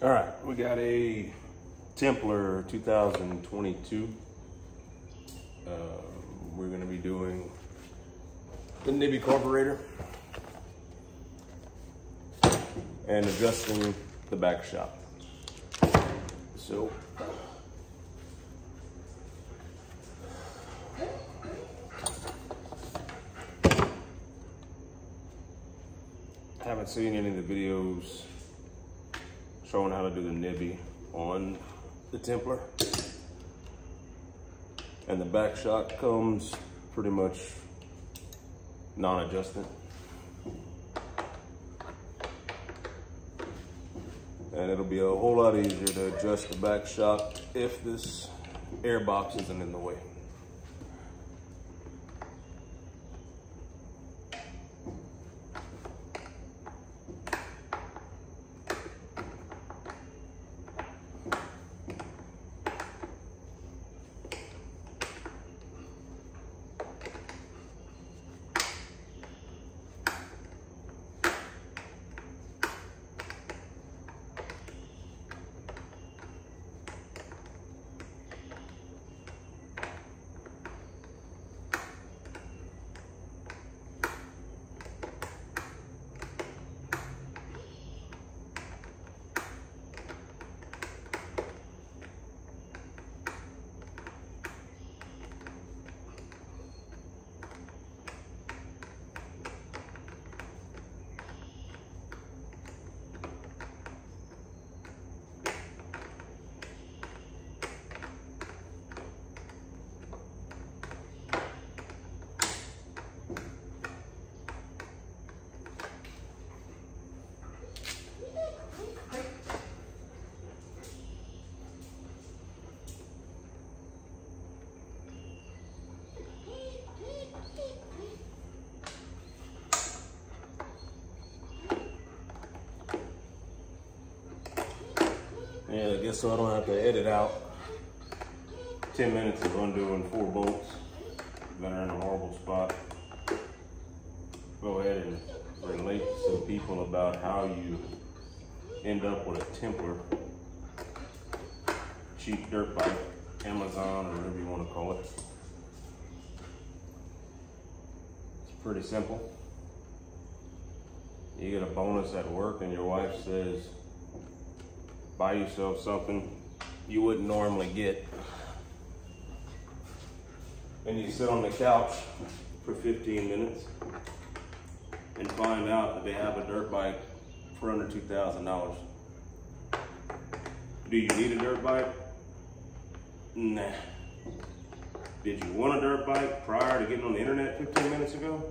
All right, we got a Templar 2022. Uh, we're gonna be doing the Nibbi carburetor and adjusting the back shop. So, haven't seen any of the videos showing how to do the Nibbi on the Templar. And the back shock comes pretty much non-adjusted. And it'll be a whole lot easier to adjust the back shock if this air box isn't in the way. Yeah, I guess so I don't have to edit out 10 minutes of undoing four bolts that are in a horrible spot. Go ahead and relate to some people about how you end up with a Templar cheap dirt bike, Amazon or whatever you want to call it. It's pretty simple. You get a bonus at work and your wife says, buy yourself something you wouldn't normally get. And you sit on the couch for 15 minutes and find out that they have a dirt bike for under $2,000. Do you need a dirt bike? Nah. Did you want a dirt bike prior to getting on the internet 15 minutes ago?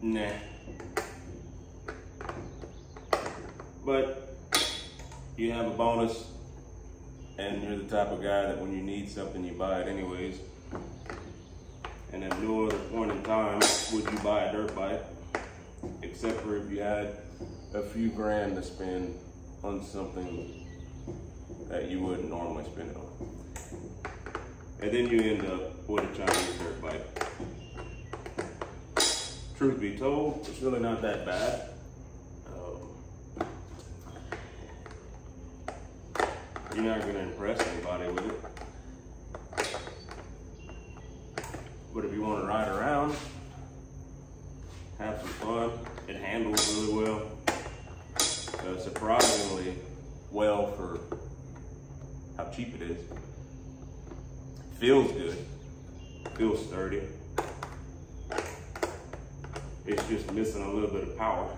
Nah. But you have a bonus and you're the type of guy that when you need something, you buy it anyways. And at no other point in time would you buy a dirt bike, except for if you had a few grand to spend on something that you wouldn't normally spend it on. And then you end up with a Chinese dirt bike. Truth be told, it's really not that bad. You're not gonna impress anybody with it. But if you wanna ride around, have some fun, it handles really well. Uh, surprisingly well for how cheap it is. Feels good, feels sturdy. It's just missing a little bit of power.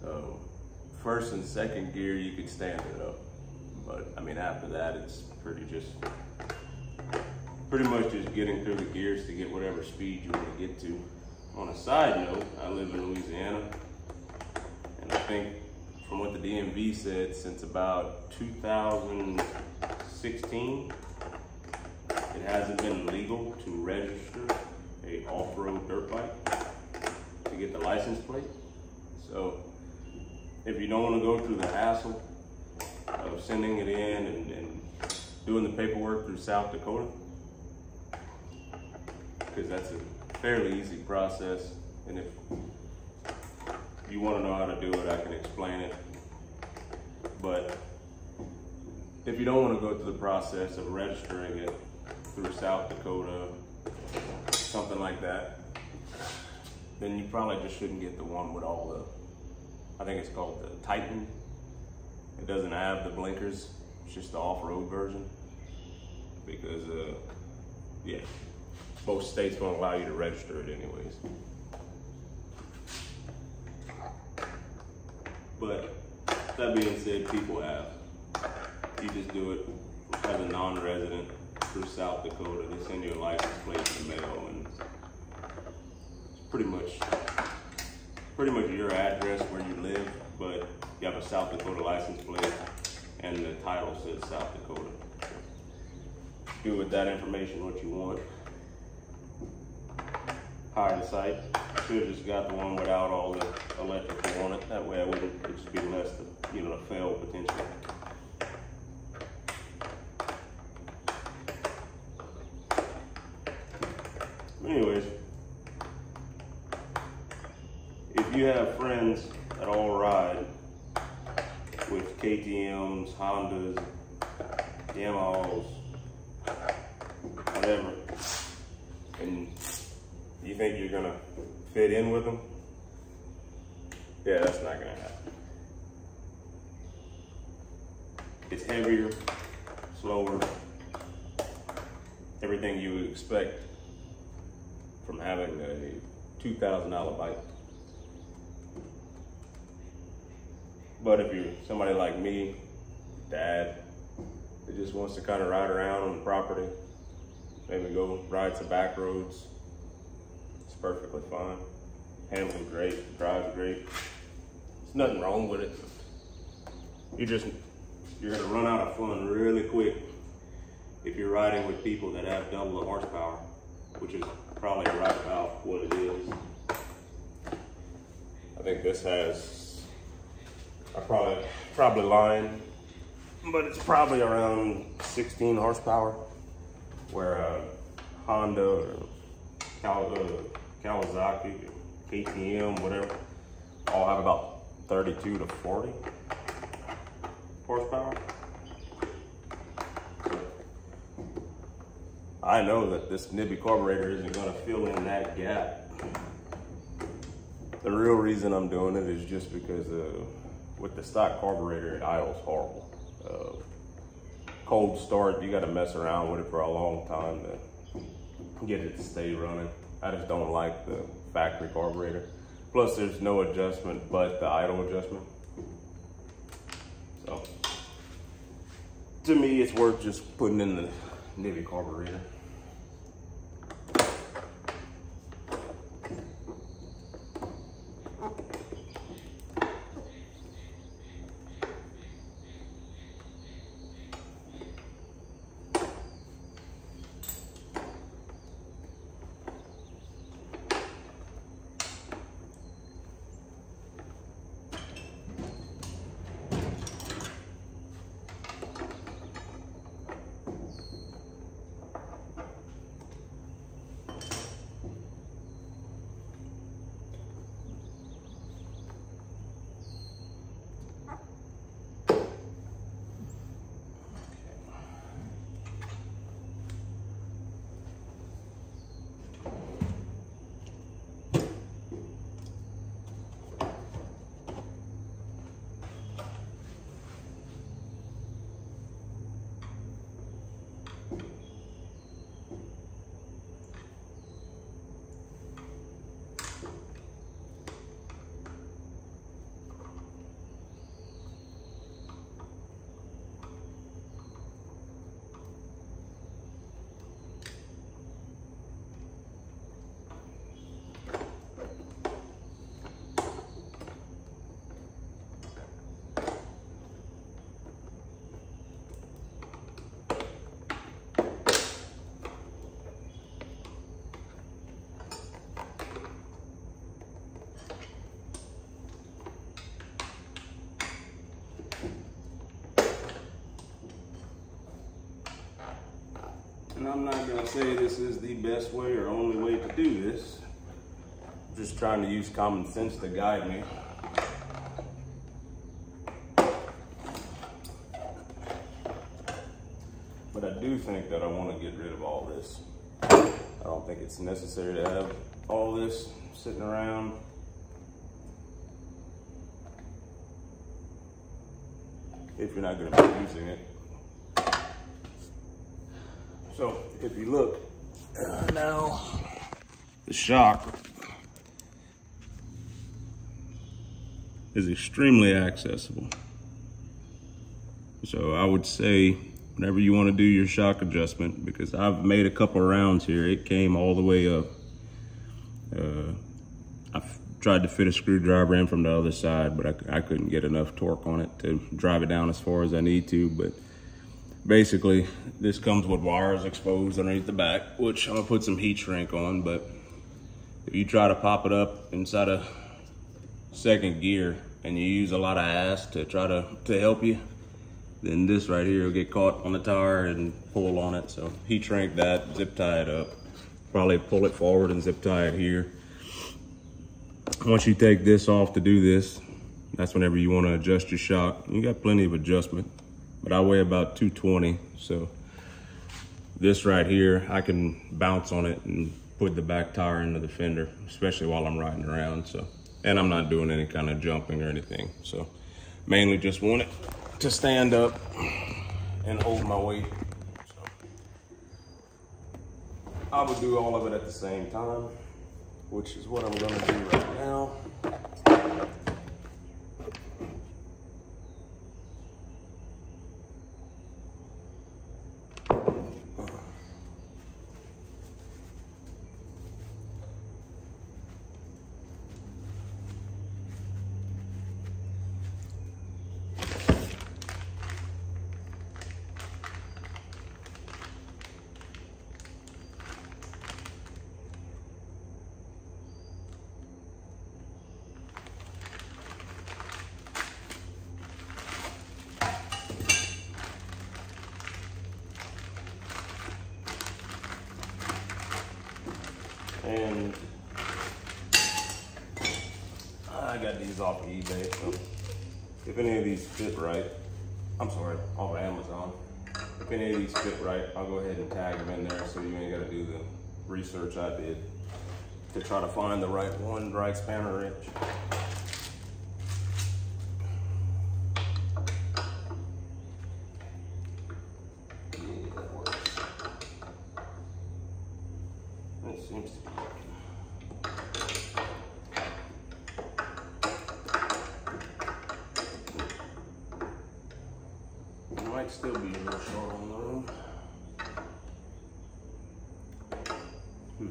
So first and second gear, you could stand it up. But I mean, after that, it's pretty just, pretty much just getting through the gears to get whatever speed you want to get to. On a side note, I live in Louisiana, and I think from what the DMV said, since about 2016, it hasn't been legal to register a off-road dirt bike to get the license plate. So if you don't want to go through the hassle of sending it in and, and doing the paperwork through South Dakota, because that's a fairly easy process. And if you want to know how to do it, I can explain it. But if you don't want to go through the process of registering it through South Dakota, something like that, then you probably just shouldn't get the one with all the, I think it's called the Titan. It doesn't have the blinkers, it's just the off-road version. Because, uh, yeah, most states won't allow you to register it anyways. But that being said, people have. You just do it as a non-resident through South Dakota. They send you a license plate in the mail, and it's pretty much pretty much your address where you live, but you have a South Dakota license plate, and the title says South Dakota. Do with that information what you want. Hire the site. Should have just got the one without all the electrical on it. That way I wouldn't, it'd just be less, to, you know, to fail potentially. Anyways, if you have friends that all ride with KTM's, Hondas, Yamahas, whatever, and you think you're gonna fit in with them, yeah, that's not gonna happen. It's heavier, slower, everything you would expect from having a $2,000 bike. But if you're somebody like me, dad, that just wants to kind of ride around on the property, maybe go ride some back roads, it's perfectly fine. Handles great, drives great. There's nothing wrong with it. You just, you're gonna run out of fun really quick if you're riding with people that have double the horsepower, which is probably right about what it is. I think this has, I probably, probably lying, but it's probably around 16 horsepower, where uh, Honda or Cal, uh, Kawasaki, KTM, whatever, all have about 32 to 40 horsepower. I know that this Nibbi carburetor isn't gonna fill in that gap. The real reason I'm doing it is just because uh, with the stock carburetor, it idles horrible. Uh, cold start, you gotta mess around with it for a long time to get it to stay running. I just don't like the factory carburetor. Plus there's no adjustment but the idle adjustment. So, to me, it's worth just putting in the Nibbi carburetor. I'm not gonna say this is the best way or only way to do this. I'm just trying to use common sense to guide me. But I do think that I wanna get rid of all this. I don't think it's necessary to have all this sitting around. if you're not gonna be using it. So if you look uh, now, the shock is extremely accessible. So I would say whenever you want to do your shock adjustment, because I've made a couple rounds here, it came all the way up. Uh, I've tried to fit a screwdriver in from the other side, but I, I couldn't get enough torque on it to drive it down as far as I need to. But basically, this comes with wires exposed underneath the back, which I'm gonna put some heat shrink on, but if you try to pop it up inside a second gear and you use a lot of ass to try to, to help you, then this right here will get caught on the tire and pull on it. So heat shrink that, zip tie it up, probably pull it forward and zip tie it here. Once you take this off to do this, that's whenever you want to adjust your shock. You got plenty of adjustment, but I weigh about 220. So this right here, I can bounce on it and put the back tire into the fender, especially while I'm riding around. So, and I'm not doing any kind of jumping or anything. So mainly just want it to stand up and hold my weight. So I would do all of it at the same time, which is what I'm gonna do right now. And I got these off of eBay, so if any of these fit right, I'm sorry, off of Amazon. If any of these fit right, I'll go ahead and tag them in there so you ain't gotta do the research I did to try to find the right one, right spanner wrench. Yeah, that works. It seems to be working. It might still be a little short on the room. Hmm.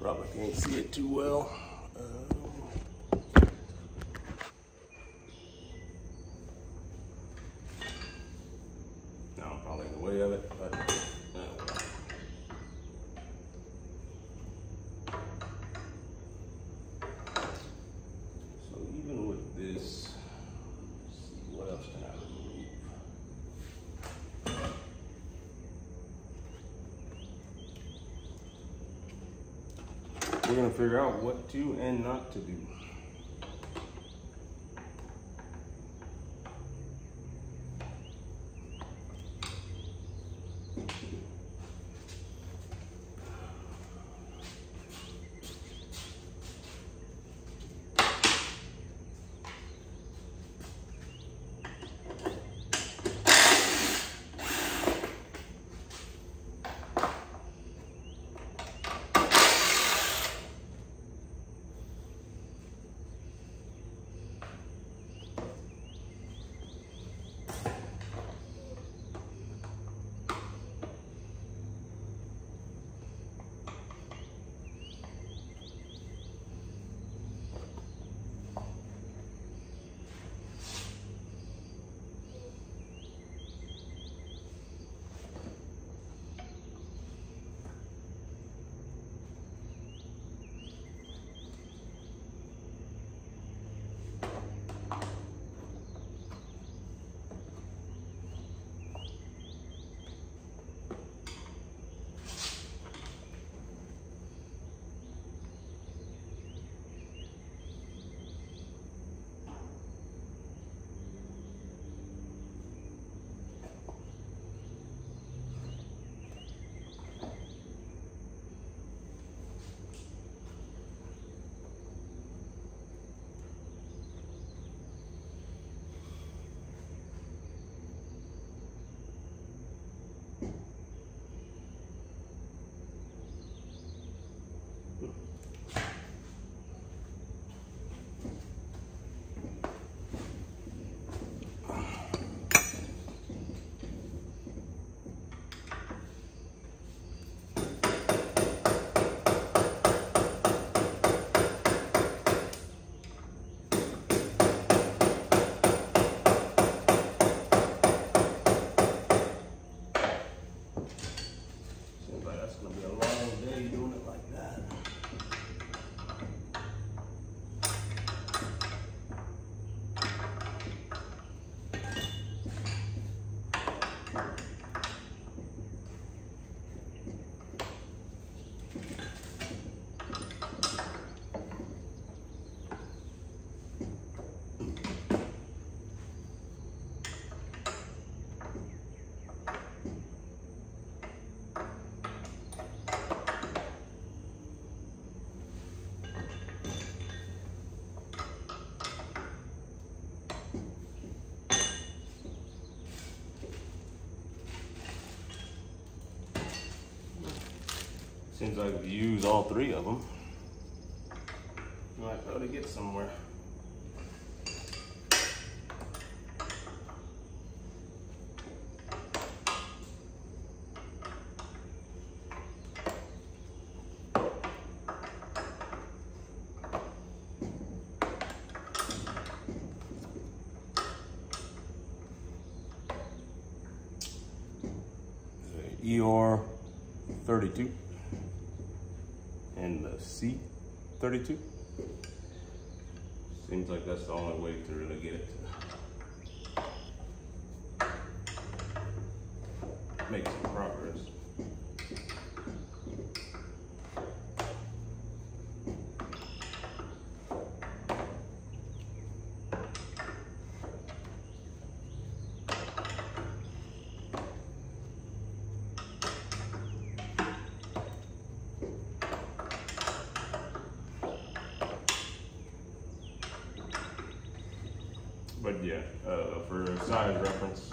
Probably can't see it too well. Um, no, I'm probably in the way of it, but uh, well. So even with this, let's see what else can I remove? We're gonna figure out what to and not to do. Seems like you use all three of them, might be able to get somewhere. ER 32 and the C32. Seems like that's the only way to really get it to make some progress. But yeah, uh, for size reference,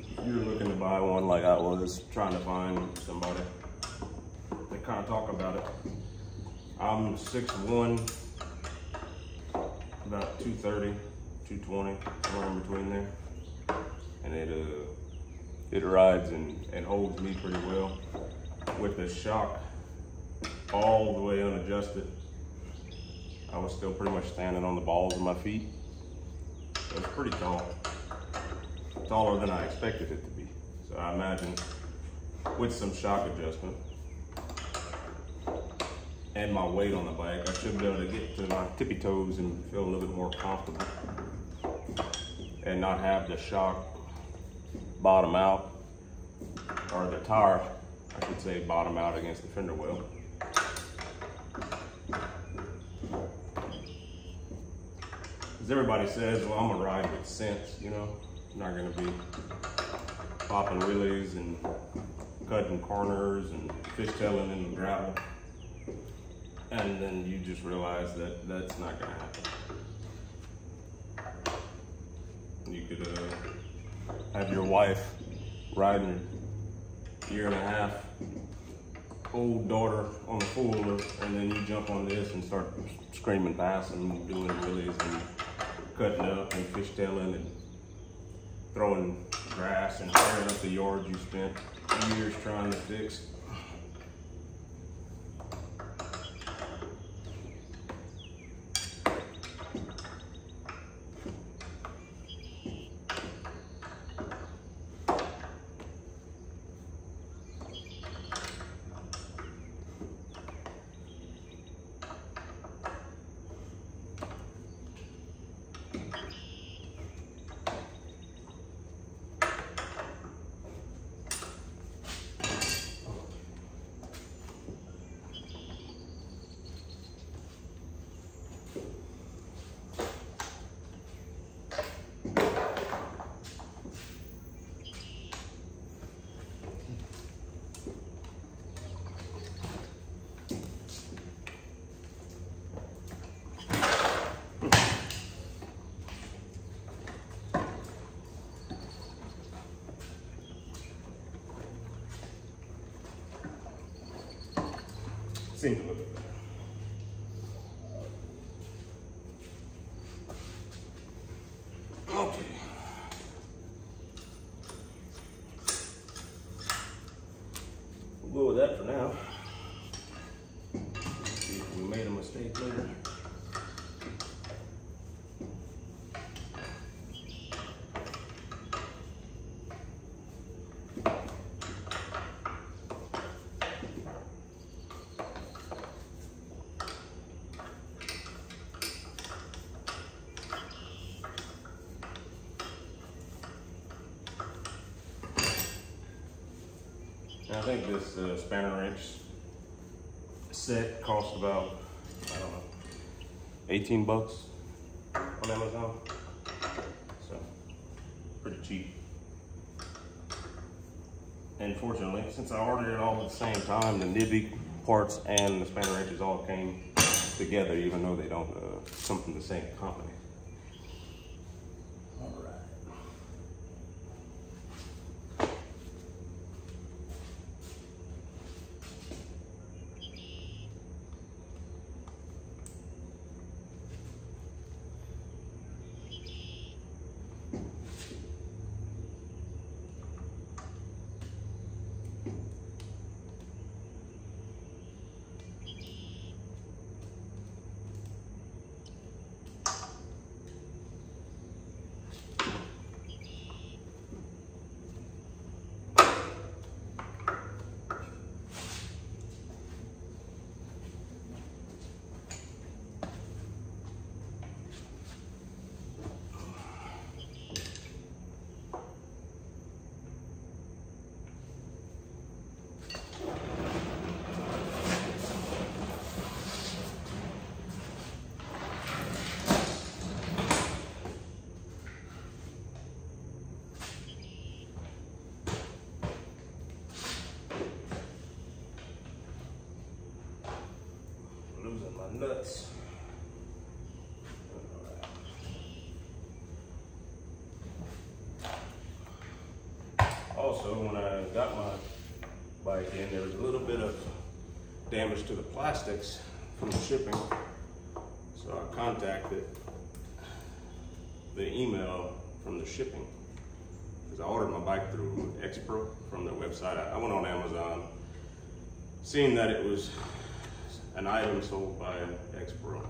if you're looking to buy one like I was, trying to find somebody to kind of talk about it. I'm 6'1", about 230, 220, somewhere in between there. And it uh, it rides and, and holds me pretty well. With the shock all the way unadjusted, I was still pretty much standing on the balls of my feet. It's pretty tall. Taller than I expected it to be. So I imagine with some shock adjustment and my weight on the bike, I should be able to get to my tippy toes and feel a little bit more comfortable and not have the shock bottom out or the tire, I should say, bottom out against the fender well. As everybody says, well, I'm gonna ride with sense, you know? I'm not gonna be popping wheelies and cutting corners and fishtailing in the gravel. And then you just realize that that's not gonna happen. You could uh, have your wife riding your year and a half old daughter on the four-wheeler and then you jump on this and start screaming past and doing wheelies and cutting up and fishtailing and throwing grass and tearing up the yard you spent years trying to fix. Seems a little bit better. Okay. We'll go with that for now. See if we made a mistake later. I think this uh, spanner wrench set cost about, I don't know, 18 bucks on Amazon. So, pretty cheap. And fortunately, since I ordered it all at the same time, the Nibbi parts and the spanner wrenches all came together, even though they don't uh, come from the same company. All right. losing nuts. Also, when I got my bike in, there was a little bit of damage to the plastics from the shipping. So I contacted the email from the shipping because I ordered my bike through X-pro from their website. I went on Amazon, seeing that it was an item sold by X-pro.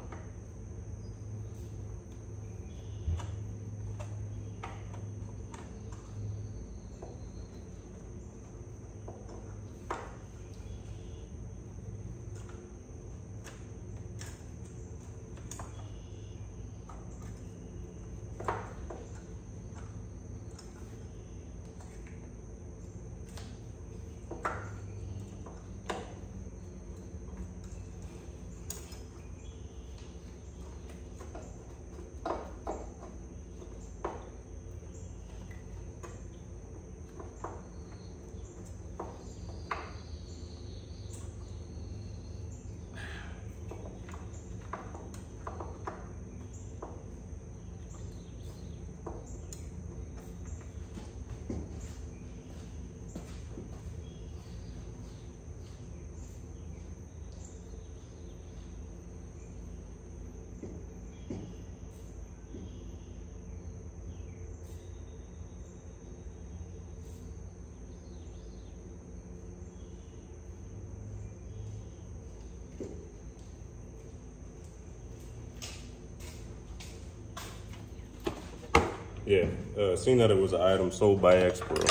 Yeah, uh, seeing that it was an item sold by X-pro.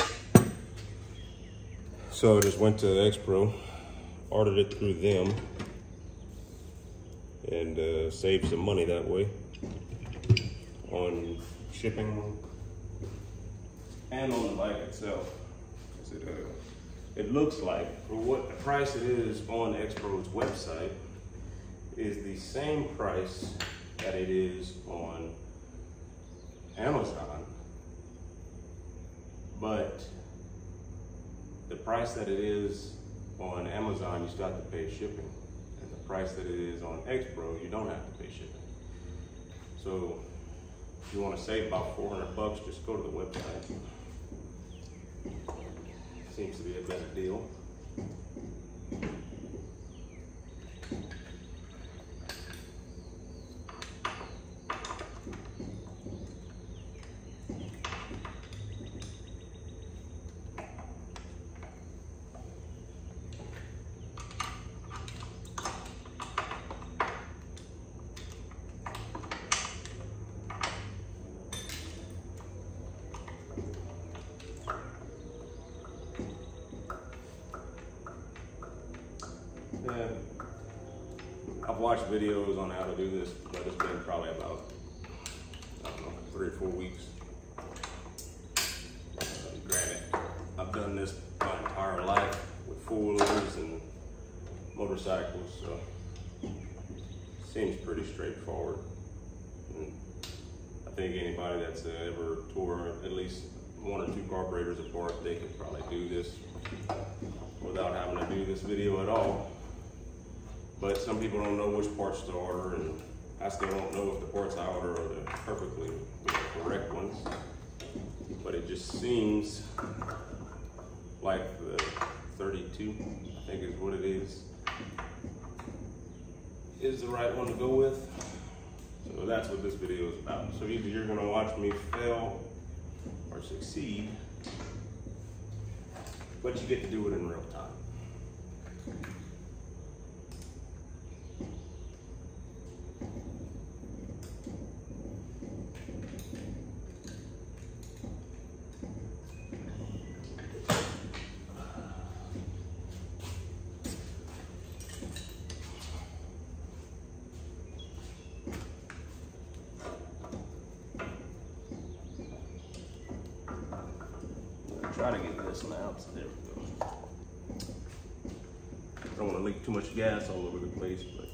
So I just went to X-pro, ordered it through them, and uh, saved some money that way on shipping and on the bike itself. It, uh, it looks like, for what the price it is on X-pro's website, is the same price that it is on Amazon, but the price that it is on Amazon, you still have to pay shipping. And the price that it is on X-pro, you don't have to pay shipping. So if you want to save about 400 bucks, just go to the website. Seems to be a better deal. I've watched videos on how to do this, but it's been probably about, I don't know, three or four weeks. Uh, granted, I've done this my entire life with four-wheelers and motorcycles, so seems pretty straightforward. And I think anybody that's uh, ever tore at least one or two carburetors apart, they could probably do this without having to do this video at all. But some people don't know which parts to order, and I still don't know if the parts I order are the perfectly correct ones. But it just seems like the 32, I think is what it is, is the right one to go with. So that's what this video is about. So either you're gonna watch me fail or succeed, but you get to do it in real time. Try to get this mounted. There we go. I don't want to leak too much gas all over the place, but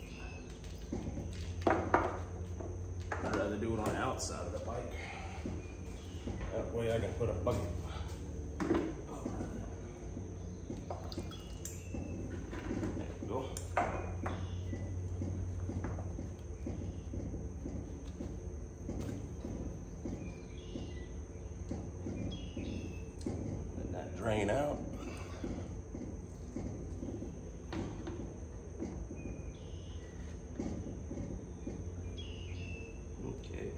I'd rather do it on the outside of the bike. That way I can put a bucket. There we go. drain out. Okay.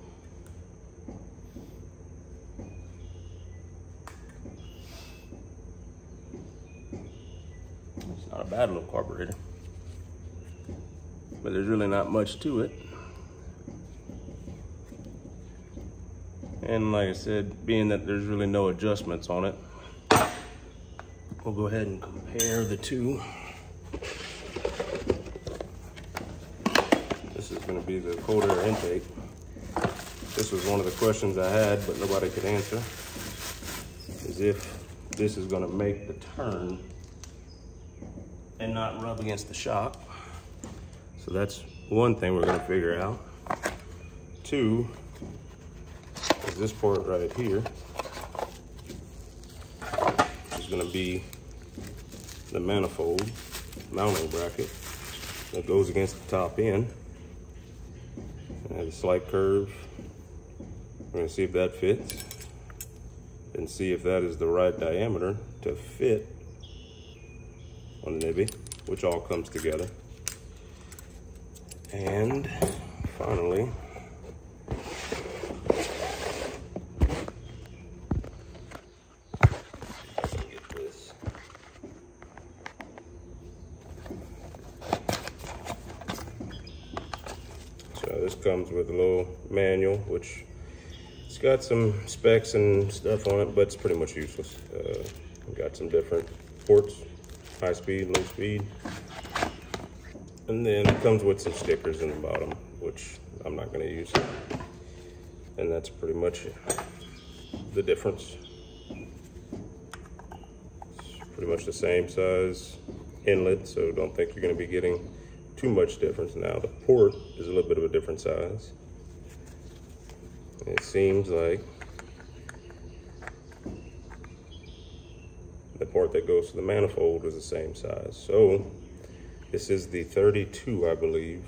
It's not a bad little carburetor, but there's really not much to it. And like I said, being that there's really no adjustments on it, we'll go ahead and compare the two. This is gonna be the cold air intake. This was one of the questions I had, but nobody could answer, is if this is gonna make the turn and not rub against the shop. So that's one thing we're gonna figure out. Two, is this port right here is gonna be the manifold mounting bracket that goes against the top end. It has a slight curve. We're gonna see if that fits and see if that is the right diameter to fit on the Nibbi, which all comes together. And finally, this. So this comes with a little manual, which it's got some specs and stuff on it, but it's pretty much useless. Uh, got some different ports, high speed, low speed. And then it comes with some stickers in the bottom, which I'm not gonna use. And that's pretty much the difference. It's pretty much the same size inlet, so don't think you're gonna be getting too much difference. Now the port is a little bit of a different size. It seems like the port that goes to the manifold is the same size. So this is the 32, I believe,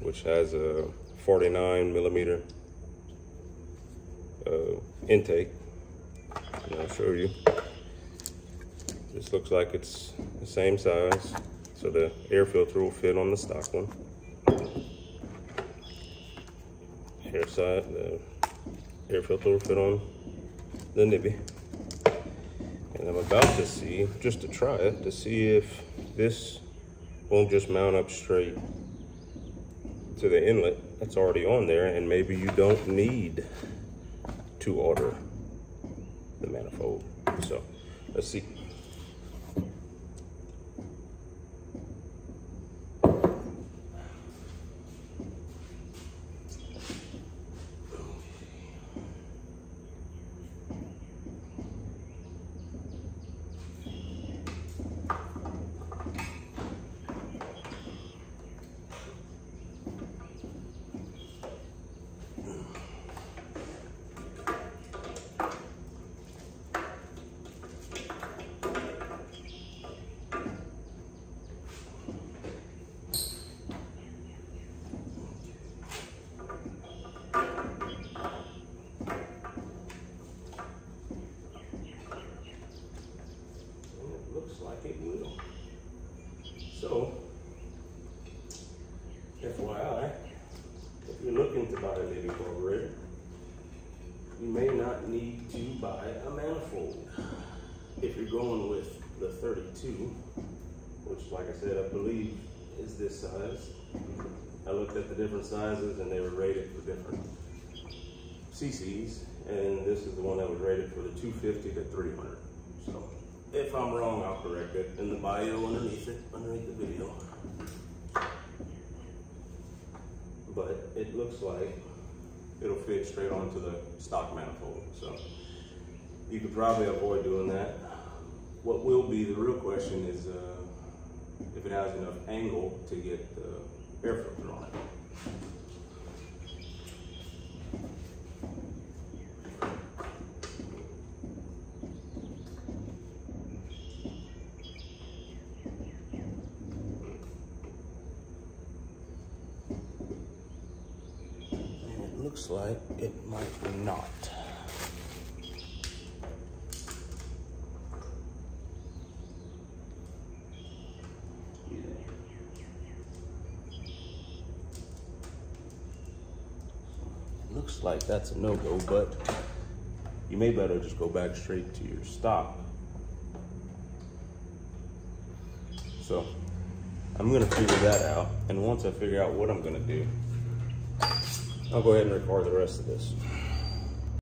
which has a 49 millimeter uh, intake. And I'll show you. This looks like it's the same size, so the air filter will fit on the stock one. Air side, the air filter will fit on the Nibbi. And I'm about to see, just to try it, to see if this won't just mount up straight to the inlet that's already on there and maybe you don't need to order the manifold. So let's see. It looks like it will. So, FYI, if you're looking to buy a Nibbi carburetor, you may not need to buy a manifold. If you're going with 32, which like I said, I believe is this size. I looked at the different sizes and they were rated for different CCs, and this is the one that was rated for the 250 to 300. So, if I'm wrong, I'll correct it in the bio underneath it, underneath the video. But it looks like it'll fit straight onto the stock manifold. So you could probably avoid doing that. What will be the real question is uh, if it has enough angle to get the air on it. And it looks like it might not. looks like that's a no-go, but you may better just go back straight to your stop. So I'm gonna figure that out, and once I figure out what I'm gonna do, I'll go ahead and record the rest of this.